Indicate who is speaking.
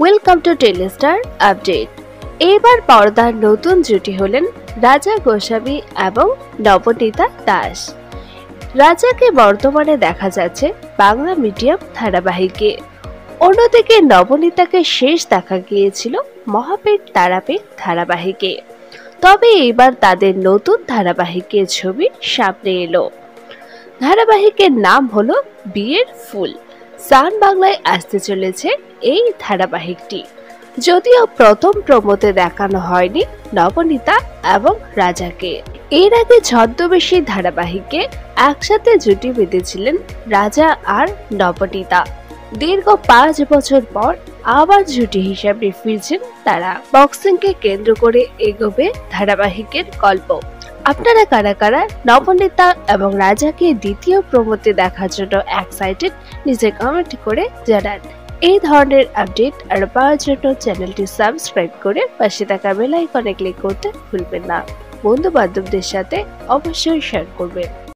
Speaker 1: Welcome to Telestar update এবার পর্দার নতুন জুটি হলেন রাজা গোস্বামী এবং নবনীতা দাস। রাজাকে বর্তমানে দেখা যাচ্ছে বাংলা মিডিয়াম ধারাবাহিকে। অন্যদিকে নবনীতাকে শেষ দেখা গিয়েছিল মহাপেট তারাপীঠ ধারাবাহিকে। তবে এবার তাদের নতুন ধারাবাহিকের ছবি সামনে এলো। ধারাবাহিকের নাম হলো বিয়ের ফুল। সান বাংলায় আসতে চলেছে এই ধারাবাহিকটি। যদিও প্রথম প্রমোতে দেখানো হয়নি নবনীতা এবং রাজাকে। এর আগে ছদ্মবেশী ধারাবাহিকে একসাথে জুটি বেঁধেছিলেন রাজা আর নবনীতা। দীর্ঘ পাঁচ বছর পর আবার জুটি হিসাবে ফিরছেন তারা। বক্সিংকে কেন্দ্র করে এগোবে ধারাবাহিকের গল্প। আপনারা কারা কারা নবনীতা এবং রাজাকে দ্বিতীয় প্রমোতে দেখার জন্য এক্সাইটেড নিজে কমেন্ট করে জানান। এই ধরনের আপডেট আর পাওয়ার জন্য চ্যানেলটি সাবস্ক্রাইব করে পাশে থাকা বেল আইকনে ক্লিক করতে ভুলবেন না। বন্ধু বান্ধবদের সাথে অবশ্যই শেয়ার করবেন।